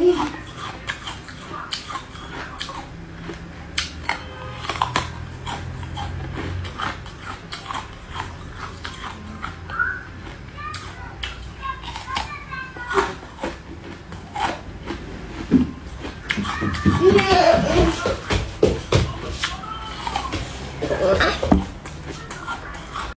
Yeah. Yeah.